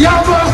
Yahweh